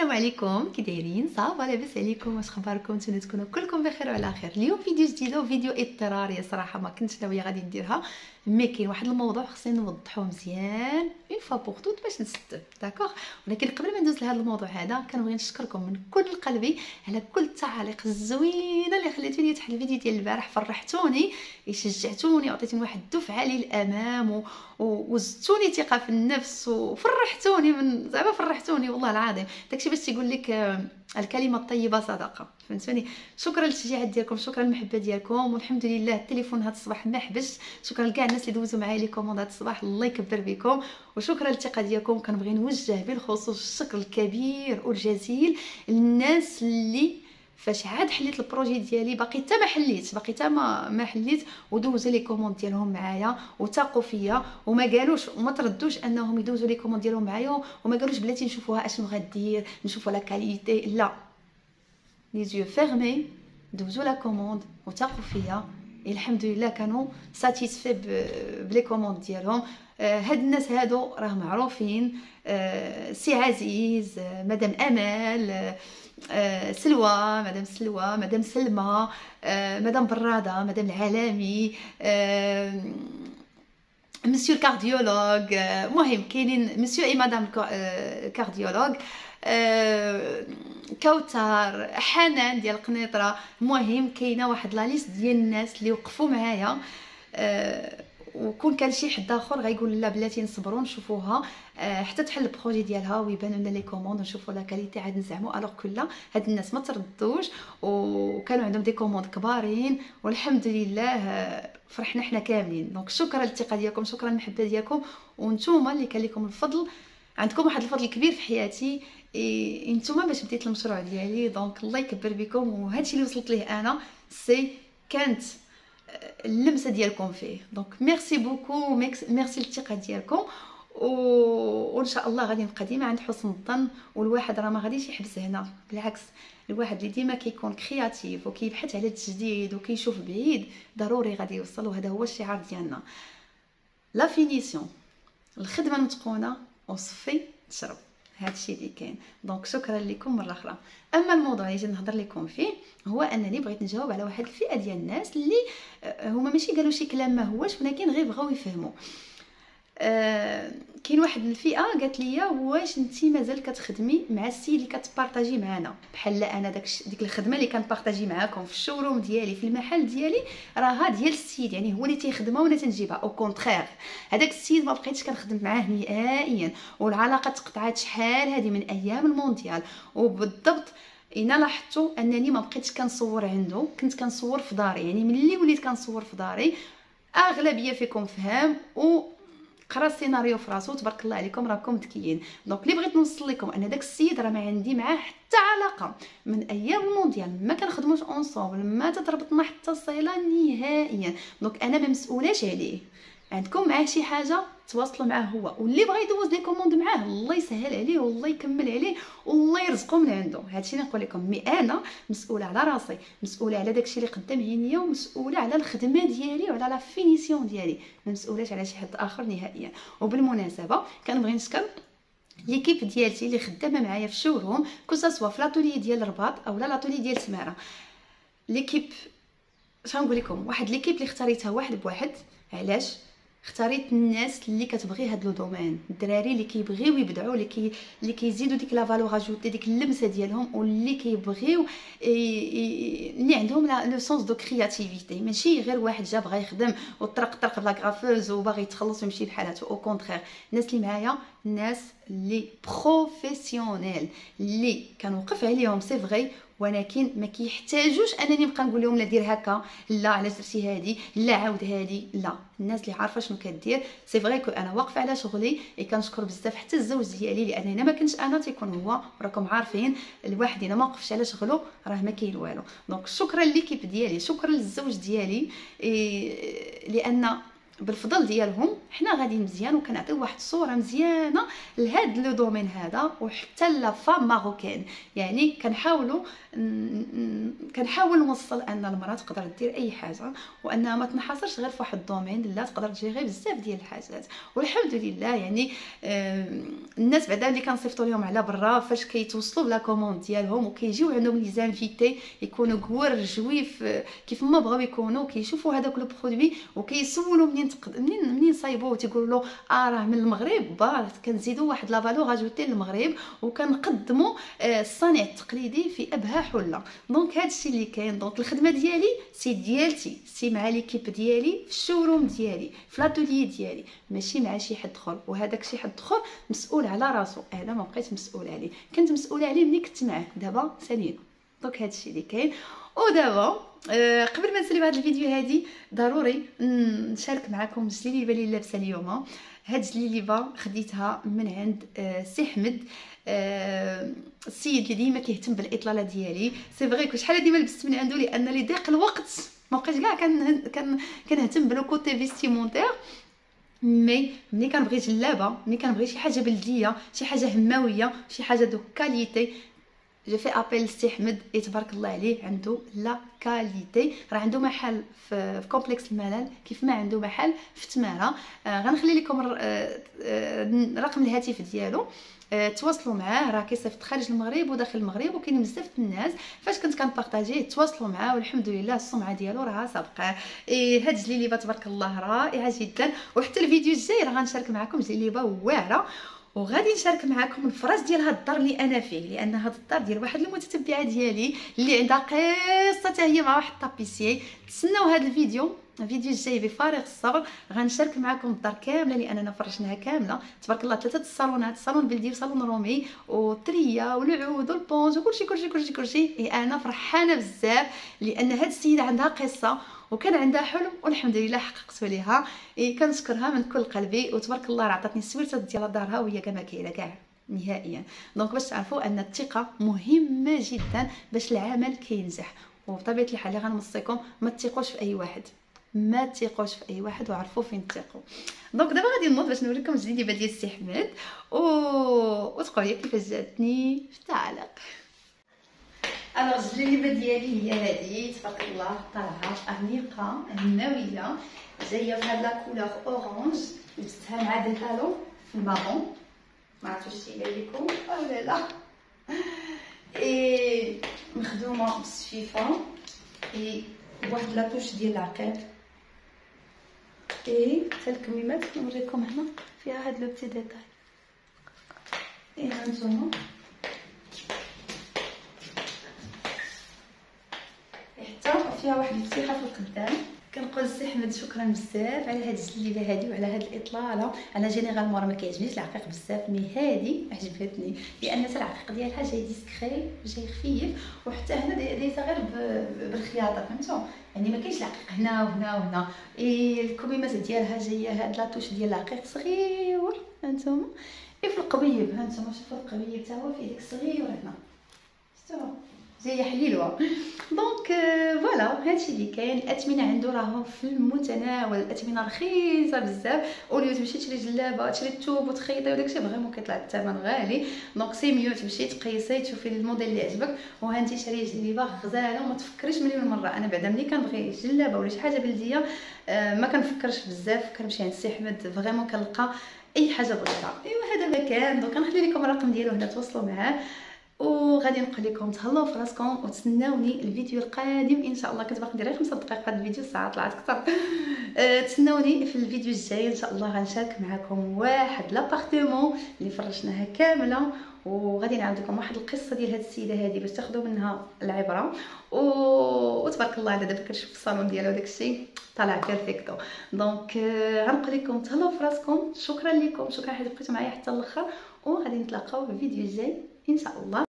السلام عليكم. كي دايرين؟ ça va لاباس عليكم. واش اخباركم؟ نتمنى تكونوا كلكم بخير وعلى خير. اليوم فيديو جديده وفيديو اضطراري صراحة ما كنتش ناويه غادي نديرها. mais كاين واحد الموضوع خصني نوضحوه مزيان une fois pour toutes باش نسد d'accord ولكن قبل ما ندوز لهذا الموضوع هذا كنبغي نشكركم من كل قلبي على كل التعاليق الزوينه اللي خليتوني تحت الفيديو ديال البارح فرحتوني شجعتوني وعطيتوني واحد الدفعه للامام و... وزدتوني ثقه في النفس وفرحتوني من زعما فرحتوني والله العظيم داكشي باش تيقول لك الكلمة الطيبه صدقه فهمتوني؟ شكرا للتشجيعات ديالكم شكرا للمحبة ديالكم والحمد لله التليفون هذا الصباح ما حبسش. شكرا لكاع الناس اللي دوزوا معايا les commandes هذا الصباح الله يكبر بكم. وشكرا للثقة ديالكم كنبغي نوجه بالخصوص الشكر الكبير والجزيل للناس اللي فاش عاد حليت ال projet ديالي باقي حتى ما حليت باقي حتى ما ما حليت ودوزوا les commandes ديالهم معايا وثقوا فيا. وما قالوش وما تردوش أنهم يدوزوا les commandes ديالهم معايا وما قالوش بلاتي نشوفوها أشنو غدير نشوفوا la qualité لا. les yeux fermés دوزوا la commande وثقوا فيا الحمد لله كانوا satisfaits ب les commandes ديالهم هاد الناس هادو راه معروفين سي عزيز مدام امال سلوى مدام سلوى مدام سلمى مدام براده مدام العالمي monsieur ال cardiologue مهم كاينين monsieur et madame ال cardiologue كوثر حنان ديال قنيطره المهم كاينة واحد la liste ديال الناس اللي وقفوا معايا وكون كان شي حد آخر غيقول لا بلاتي نصبروا نشوفوها آه، حتى تحل ال projet ديالها ويبانوا لنا les commandes ونشوفوا la qualité عاد نزعموا alors que لا هاد الناس ما تردوش وكانوا عندهم des commandes كبارين والحمد لله آه، فرحنا حنا كاملين. donc شكرا للثقه ديالكم شكرا للمحبة ديالكم. وانتوما اللي كان لكم الفضل عندكم واحد الفضل كبير في حياتي انتوما باش بديت المشروع ديالي. donc الله يكبر بكم. وهادشي اللي وصلت ليه أنا سي كانت اللمسة ديالكم فيه. donc merci beaucoup merci الثقة ديالكم. و... وإن شاء الله غادي نبقى ديما عند حسن الظن والواحد راه ما غاديش يحبس هنا. بالعكس الواحد اللي ديما كيكون créatif وكيبحث على التجديد وكيشوف بعيد ضروري غادي يوصل وهذا هو الشعار ديالنا. la finition الخدمة المتقونة. وصفي تشرب هادشي اللي كاين. donc شكرا لكم مرة أخرى. أما الموضوع اللي جيت نهضر لكم فيه هو أنني بغيت نجاوب على واحد الفئة ديال الناس اللي آه، هما ماشي قالوا شي كلام ما هوش ولكن غير بغاو يفهموا. آه كاين واحد الفئة قالت لي واش انت مازال كتخدمي مع السيد اللي كتبارطاجي معنا بحال أنا داك ديك الخدمة اللي كنبارطاجي معاكم في ال showroom ديالي في المحل ديالي راها ديال السيد يعني هو اللي تيخدمها وأنا تنجيبها au contraire هذاك السيد ما بقيتش كنخدم معاه نهائيا والعلاقة تقطعات شحال هذه من أيام المونديال. وبالضبط أنا لاحظتوا أنني ما بقيتش كنصور عنده كنت كنصور في داري يعني ملي وليت كنصور في داري أغلبية فيكم فهم و قرا السيناريو في راسو تبارك الله عليكم راكم ذكيين donc اللي بغيت نوصل لكم أن داك السيد راه ما عندي معاه حتى علاقة. من أيام المونديال ما كنخدموش ensemble ما تتربطنا حتى صله نهائيا. donc أنا ما مسؤولاش عليه. عندكم معاه شي حاجة؟ تواصلوا معاه هو. واللي بغى يدوز les commandes معاه الله يسهل عليه والله يكمل عليه والله يرزقو من عنده. هادشي اللي نقول لكم. mais أنا مسؤولة على راسي مسؤولة على داكشي اللي قدام عينيا ومسؤولة على الخدمة ديالي وعلى la finition ديالي. ما مسؤولاش على شي حد آخر نهائيا. وبالمناسبة كنبغي نشكر l'équipe ديالتي اللي خدامة معايا في الشوروم كوسا في لاتولي ديال الرباط أو لا لاتولي ديال سمارة. ليكيب شنقول لكم؟ واحد l'équipe اللي اختاريتها واحد بواحد. علاش؟ اختاريت الناس اللي كتبغي هاد le domaine الدراري اللي كيبغيو يبدعوا اللي كي اللي كيزيدوا ديك la valeur ajoutée ديك اللمسة ديالهم واللي كيبغيو اللي عندهم le sens de créativité. ماشي غير واحد جا بغا يخدم وطرق طرق بلا غرافوز وباغي يتخلص ويمشي بحالاتو au contraire الناس اللي معايا الناس اللي professionnels اللي كنوقف عليهم. c'est vrai ولكن ما كيحتاجوش أنني نبقى نقول لهم لا دير هكا لا علاش درتي هادي لا عاود هادي لا. الناس اللي عارفة شنو كدير c'est vrai que أنا واقفة على شغلي اي كنشكر بزاف حتى الزوج ديالي لأن أنا ما كنتش أنا تيكون هو راكم عارفين الواحد إلا ما وقفش على شغله راه ما كاين والو. donc شكرا l'équipe ديالي شكرا للزوج ديالي إيه لأن بالفضل ديالهم حنا غادي مزيان وكنعطيو واحد الصورة مزيانة لهاد le domaine هذا وحتى la femme marocaine يعني كنحاولوا كنحاول نوصل أن المرأة تقدر دير أي حاجة وانها ما تنحصرش غير في واحد ال domaine لا تقدر تجيري بزاف ديال الحاجات. والحمد لله يعني الناس بعدا اللي كنصيفطوا لهم على برا فاش كيتوصلوا ب la commande ديالهم وكيجيو عندهم les invités يكونوا كور جويف كيف ما بغاو يكونوا كيشوفوا هذاك le produit وكيسولوا منين تقد... منين منين صايبوه تيقولوا له آه راه من المغرب با كنزيدوا واحد la valeur ajoutée للمغرب وكنقدموا آه، الصنع التقليدي في ابهى حله donc هادشي اللي كاين donc الخدمة ديالي c'est ديالتي c'est مع l'équipe ديالي في ال showroom ديالي في l'atelier ديالي ماشي مع شي حد آخر. وهذاك شي حد آخر مسؤول على راسو. أنا ما بقيت مسؤول عليه. كنت مسؤوله عليه ملي كنت معاه. دابا سالينا donc هادشي اللي كاين. ودابا قبل ما نسالي بهذا الفيديو هادي ضروري نشارك معكم الجليبه اللي لابسه اليوم. هاد الجليبه خديتها من عند أه سي حمد. أه السيد اللي ديما كيهتم بالإطلالة ديالي. c'est vrai شحال ديما لبست من عنده لأن لي ضيق الوقت. ما بقيتش كاع كنهتم ب le côté vestimentaire. mais ملي كنبغي جلابة ملي كنبغي شي حاجة بلدية شي حاجة هماوية شي حاجة de qualité je fais appel سي حمد تبارك الله عليه عنده la qualité راه عنده محل في, في complexe الملال كيف ما عنده محل في تماره آه غنخلي لكم آه آه رقم الهاتف ديالو. آه تواصلوا معاه. راه كيصيفط خارج المغرب وداخل المغرب وكاين بزاف الناس. فاش كنت كنبارطاجيه تواصلوا معاه والحمد لله السمعة ديالو راه سابقة. إيه هاد الجليبه تبارك الله رائعة جدا. وحتى الفيديو الجاي راه غنشارك معكم جليبه واعرة. وغادي نشارك معكم الفراش ديال هاد الدار اللي أنا فيه لأن هاد الدار ديال واحد المتتبعه ديالي اللي عندها قصة حتى هي مع واحد الطابيسيي. تسناو هاد الفيديو الفيديو الجاي بفارغ الصبر. غنشارك معكم الدار كاملة لأننا فرشناها كاملة. تبارك الله ثلاثة الصالونات صالون بلدي وصالون رومي والتريه والعود والبونج وكلشي كلشي كلشي كلشي. أنا فرحانة بزاف لأن هاد السيدة عندها قصة. وكان عندها حلم والحمد لله حققته ليها. إيه كنشكرها من كل قلبي وتبارك الله راه عطاتني السويرته ديال دارها وهي كما كاينة كاع نهائيا. donc باش تعرفوا أن الثقة مهمة جدا باش العمل كينجح. وبطبيعة الحال غنوصيكم ما تثقوش في أي واحد. ما تثقوش في أي واحد وعرفوا فين تثقوا. donc دابا غادي نوض باش نوريكم الجليبه ديال السي حماد و... لي كيفاش جاتني في التعليق. alors الجليبه ديالي هي هذه تبارك الله طالعه انيقه هماويه جاية بهاد la couleur orange لبستها مع دهالو في ال marron ما عرفتش واش لكم ولا لا اي مخدومه بالسفيفه اي بواحد la touche ديال العقيق اي حتى الكميمات نوريكم هنا فيها هاد le petit détail اي هانتوما فيها واحد الفتيحه في القدام. كنقول السي أحمد شكرا بزاف على هاد الجليبه هادي وعلى هاد الاطلاله أنا généralement راه ما كيعجبنيش العقيق بزاف mais هادي عجبتني لأن العقيق ديالها جاي discret جاي خفيف وحتى هنا دايزه غير بالخياطة فهمتوا يعني ما كاينش العقيق هنا وهنا وهنا. إي الكميمات ديالها جاية هاد la touche ديال العقيق صغير هانتوما إي في القبيب هانتوما شوفوا القبيب حتى هو فيه ديك الصغير هنا. شفتوا زي حليلوها donc voilà هادشي اللي كاين. الأثمنة عنده راهم في المتناول. الأثمنة رخيصة بزاف. au lieu تمشي تشري جلابة تشري الثوب وتخيطي وداكشي vraiment كيطلع الثمن غالي. donc c'est mieux تمشي تقيسي تشوفي الموديل اللي عجبك. وهانتي شري جليبة غزالة وما تفكريش مليون مرة. أنا بعدا ملي كنبغي جلابة ولا شي حاجة بلدية ما كنفكرش بزاف. كنمشي عند السي أحمد. vraiment كنلقى أي حاجة بغيتها. إيوا هذا ما كان donc غنخلي لكم الرقم ديالو هنا تواصلوا معاه. وغادي نقول لكم تهلاو في راسكم وتسناوني الفيديو القادم. إن شاء الله كنت باقي ندير 5 دقائق هذا الفيديو ساعه طلعت أكثر. أه تسناوني في الفيديو الجاي. إن شاء الله غنشارك معكم واحد l'appartement اللي فرشناها كاملة. وغادي نعاود لكم واحد القصة ديال هاد السيدة هذه باش تاخذوا منها العبرة. و... وتبارك الله على دابا كنشوف الصالون ديالها وداكشي. طالع perfecto donc غنقول لكم تهلاو في راسكم شكرا لكم. شكرا حيت بقيتوا معايا حتى الأخر. وغادي نتلاقاو في الفيديو الجاي. إن شاء الله.